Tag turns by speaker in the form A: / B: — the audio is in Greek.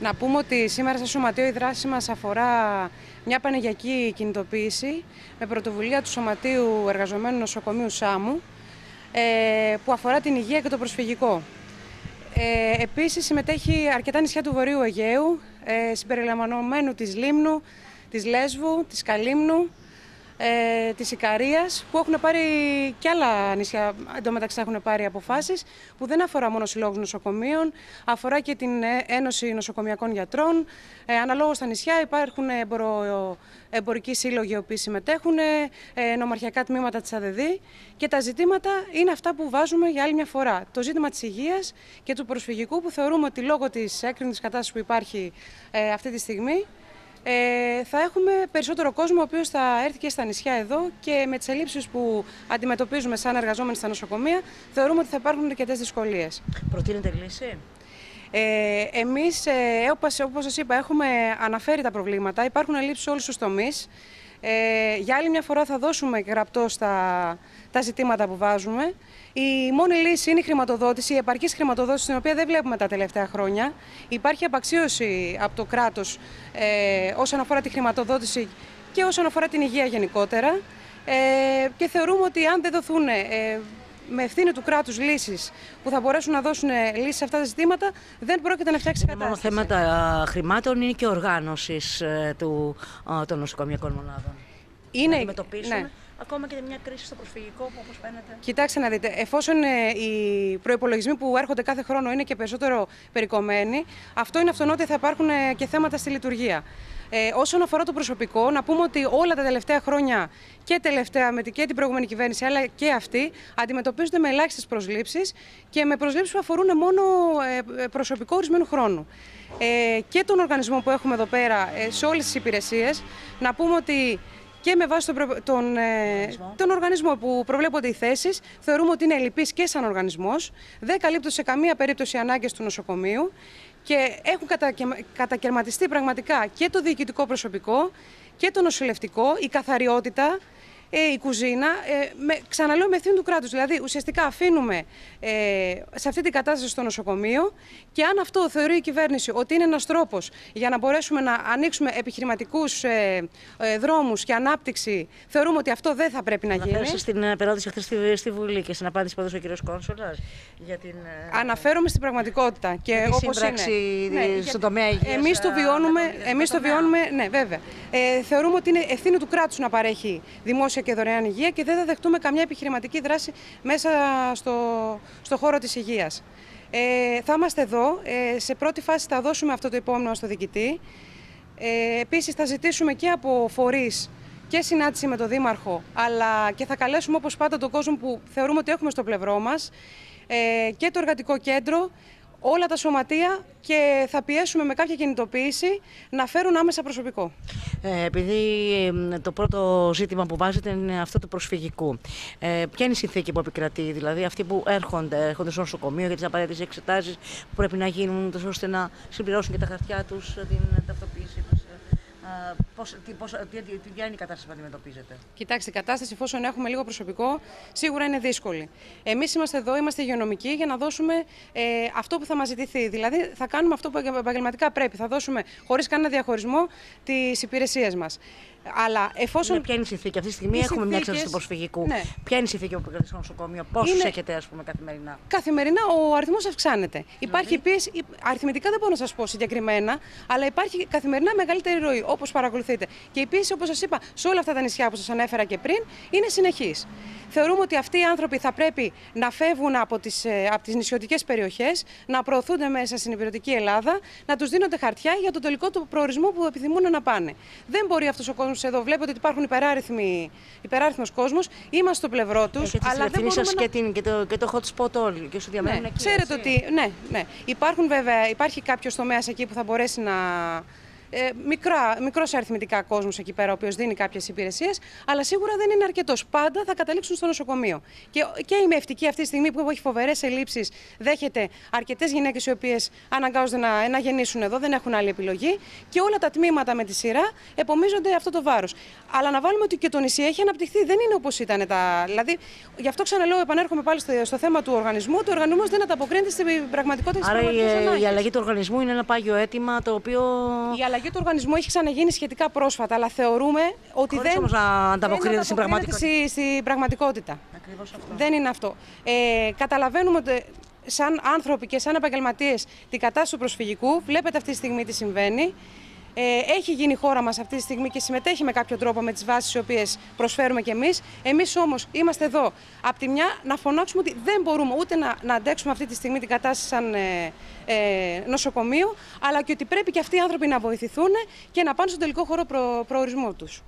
A: Να πούμε ότι σήμερα στο Σωματείο η δράση μας αφορά μια πανεγιακή κινητοποίηση με πρωτοβουλία του Σωματείου Εργαζομένου Νοσοκομείου ΣΑΜΟΥ ε, που αφορά την υγεία και το προσφυγικό. Ε, επίσης συμμετέχει αρκετά νησιά του Βορείου Αιγαίου, ε, συμπεριλαμβανομένου της Λίμνου, της Λέσβου, της Καλύμνου, ε, της Ικαρίας που έχουν πάρει και άλλα νησιά εντωμεταξύ έχουν πάρει αποφάσεις που δεν αφορά μόνο συλλόγους νοσοκομείων, αφορά και την ε, Ένωση Νοσοκομιακών Γιατρών. Ε, αναλόγως στα νησιά υπάρχουν εμπορο, εμπορικοί σύλλογοι οι οποίοι συμμετέχουν, ε, νομαρχιακά τμήματα της ΑΔΔ και τα ζητήματα είναι αυτά που βάζουμε για άλλη μια φορά. Το ζήτημα της υγείας και του προσφυγικού που θεωρούμε ότι λόγω της έκρινης κατάστασης που υπάρχει ε, αυτή τη στιγμή ε, θα έχουμε περισσότερο κόσμο ο οποίος θα έρθει και στα νησιά εδώ και με τις ελλείψεις που αντιμετωπίζουμε σαν εργαζόμενοι στα νοσοκομεία θεωρούμε ότι θα υπάρχουν αρκετές δυσκολίες.
B: Προτείνετε λύση;
A: Ε, εμείς, ε, όπως, όπως σας είπα, έχουμε αναφέρει τα προβλήματα. Υπάρχουν ελλείψεις σε όλους τους τομείς. Ε, για άλλη μια φορά θα δώσουμε γραπτό στα τα ζητήματα που βάζουμε. Η μόνη λύση είναι η χρηματοδότηση, η επαρκής χρηματοδότηση, την οποία δεν βλέπουμε τα τελευταία χρόνια. Υπάρχει απαξίωση από το κράτος ε, όσον αφορά τη χρηματοδότηση και όσον αφορά την υγεία γενικότερα. Ε, και θεωρούμε ότι αν δεν δοθούν ε, με ευθύνη του κράτους λύσεις που θα μπορέσουν να δώσουν λύσεις σε αυτά τα ζητήματα, δεν πρόκειται να φτιάξει κατάσταση.
B: Μόνο θέματα χρημάτων είναι και οργάνωσης ε, των νοσοκομιακών μονάδων. Είναι, να αντιμετωπίσουν ναι. ακόμα και μια κρίση στο προσφυγικό, όπως φαίνεται.
A: Κοιτάξτε να δείτε, εφόσον ε, οι προπολογισμοί που έρχονται κάθε χρόνο είναι και περισσότερο περικομμένοι, αυτό είναι αυτονόητο ότι θα υπάρχουν ε, και θέματα στη λειτουργία. Ε, όσον αφορά το προσωπικό, να πούμε ότι όλα τα τελευταία χρόνια και τελευταία με και την προηγούμενη κυβέρνηση, αλλά και αυτή, αντιμετωπίζονται με ελάχιστες προσλήψεις και με προσλήψεις που αφορούν μόνο ε, ε, προσωπικό ορισμένου χρόνου. Ε, και τον οργανισμό που έχουμε εδώ πέρα ε, σε όλες τις υπηρεσίες, να πούμε ότι και με βάση τον, τον, οργανισμό. τον οργανισμό που προβλέπονται οι θέσεις, θεωρούμε ότι είναι ελλειπής και σαν οργανισμός. Δεν καλύπτουν σε καμία περίπτωση ανάγκες του νοσοκομείου και έχουν κατακαιρματιστεί πραγματικά και το διοικητικό προσωπικό και το νοσηλευτικό, η καθαριότητα, ε, η κουζίνα, ε, με, ξαναλέω με ευθύνη του κράτους. Δηλαδή ουσιαστικά αφήνουμε ε, σε αυτή την κατάσταση στο νοσοκομείο και αν αυτό θεωρεί η κυβέρνηση ότι είναι ένας τρόπος για να μπορέσουμε να ανοίξουμε επιχειρηματικούς ε, ε, δρόμους και ανάπτυξη, θεωρούμε ότι αυτό δεν θα πρέπει να γίνει.
B: Αναφέρεσαι στην περίπτωση χθες στη, στη Βουλή και στην απάντηση που έδωσε ο κ. Κόνσολας.
A: Για την, Αναφέρομαι στην πραγματικότητα. Και
B: όπως είναι. Ναι, στον τομέα υγείας.
A: Εμείς το βιώνουμε, εμείς το βιώνουμε ναι βέβαια. Ε, θεωρούμε ότι είναι ευθύνη του κράτους να παρέχει δημόσια και δωρεάν υγεία και δεν θα δεχτούμε καμιά επιχειρηματική δράση μέσα στο, στο χώρο της υγείας. Ε, θα είμαστε εδώ. Ε, σε πρώτη φάση θα δώσουμε αυτό το υπόμνημα στο διοικητή. Ε, επίσης θα ζητήσουμε και από φορείς και συνάντηση με τον Δήμαρχο, αλλά και θα καλέσουμε όπως πάντα τον κόσμο που θεωρούμε ότι έχουμε στο πλευρό μας ε, και το εργατικό κέντρο όλα τα σωματεία και θα πιέσουμε με κάποια κινητοποίηση να φέρουν άμεσα προσωπικό.
B: Ε, επειδή το πρώτο ζήτημα που βάζετε είναι αυτό του προσφυγικού. Ε, ποια είναι η συνθήκη που επικρατεί, δηλαδή αυτοί που έρχονται, έρχονται στο νοσοκομείο για τις απαραίτητες εξετάσεις που πρέπει να γίνουν ώστε να συμπληρώσουν και τα χαρτιά τους, την ταυτοποίηση του. Πώς, τι, πώς, τι, τι, ποια είναι η κατάσταση που αντιμετωπίζετε;
A: Κοιτάξτε, η κατάσταση, εφόσον έχουμε λίγο προσωπικό, σίγουρα είναι δύσκολη. Εμείς είμαστε εδώ, είμαστε υγειονομικοί για να δώσουμε ε, αυτό που θα μας ζητηθεί. Δηλαδή, θα κάνουμε αυτό που επαγγελματικά πρέπει. Θα δώσουμε χωρίς κανένα διαχωρισμό τις υπηρεσίες μας. Αλλά εφόσον.
B: Ναι, ποια είναι η συνθήκη; Αυτή τη στιγμή έχουμε συνθήκες... μια εξάρτηση του προσφυγικού. Ναι. Ποια είναι η συνθήκη που επικρατεί στο νοσοκομείο, πόσου είναι... έχετε, ας πούμε, καθημερινά;
A: Καθημερινά ο αριθμός αυξάνεται. Δηλαδή... Υπάρχει πίεση, αριθμητικά δεν μπορώ να σας πω συγκεκριμένα, αλλά υπάρχει καθημερινά μεγαλύτερη ροή, όπως παρακολουθείτε. Και η πίεση, όπως σας είπα, σε όλα αυτά τα νησιά που σας ανέφερα και πριν, είναι συνεχής. Θεωρούμε ότι αυτοί οι άνθρωποι θα πρέπει να φεύγουν από τις ε, από τις νησιωτικές περιοχές, να προωθούνται μέσα στην υπηρετική Ελλάδα, να τους δίνονται χαρτιά για τον τελικό του προορισμό που επιθυμούν να πάνε. Δεν μπορεί αυτός ο κόσμος εδώ. Βλέπετε ότι υπάρχουν υπεράριθμος κόσμος. Είμαστε στο πλευρό τους.
B: Αλλά δεν μπορούμε να... και, την, και, το, και το hot spot όλοι. Και σου διαμένουν
A: ναι,
B: εκεί.
A: Ξέρετε ότι. Ναι, ναι. Υπάρχουν βέβαια, υπάρχει κάποιος τομέας εκεί που θα μπορέσει να ε, μικρά, μικρός αριθμητικά κόσμος εκεί πέρα, ο οποίος δίνει κάποιες υπηρεσίες, αλλά σίγουρα δεν είναι αρκετός. Πάντα θα καταλήξουν στο νοσοκομείο. Και, και η μευτική αυτή τη στιγμή που έχει φοβερές ελλείψεις, δέχεται αρκετές γυναίκες οι οποίες αναγκάζονται να, να γεννήσουν εδώ, δεν έχουν άλλη επιλογή και όλα τα τμήματα με τη σειρά επομίζονται αυτό το βάρος. Αλλά να βάλουμε ότι και το νησί έχει αναπτυχθεί, δεν είναι όπως ήταν τα... Δηλαδή, γι' αυτό ξαναλέω, επανέρχομαι πάλι στο, στο θέμα του οργανισμού, το οργανισμός δεν ανταποκρίνεται στην πραγματικότητα της
B: Άρα η, η αλλαγή του οργανισμού είναι ένα πάγιο αίτημα το οποίο.
A: Η αλλαγή του οργανισμού έχει ξαναγίνει σχετικά πρόσφατα, αλλά θεωρούμε ότι
B: Χωρίς
A: δεν.
B: όμως να ανταποκρίνεται
A: δεν
B: στην πραγματικότητα.
A: στη- στην πραγματικότητα.
B: Ακριβώς αυτό.
A: Δεν είναι αυτό. Ε, καταλαβαίνουμε ότι σαν άνθρωποι και σαν επαγγελματίες την κατάσταση του προσφυγικού, βλέπετε αυτή τη στιγμή τι συμβαίνει. Ε, έχει γίνει η χώρα μας αυτή τη στιγμή και συμμετέχει με κάποιο τρόπο με τις βάσεις τις οποίες προσφέρουμε κι εμείς. Εμείς όμως είμαστε εδώ. Απ' τη μια να φωνάξουμε ότι δεν μπορούμε ούτε να, να αντέξουμε αυτή τη στιγμή την κατάσταση σαν ε, ε, νοσοκομείο, αλλά και ότι πρέπει και αυτοί οι άνθρωποι να βοηθηθούν και να πάνε στον τελικό χώρο προ, προορισμού τους.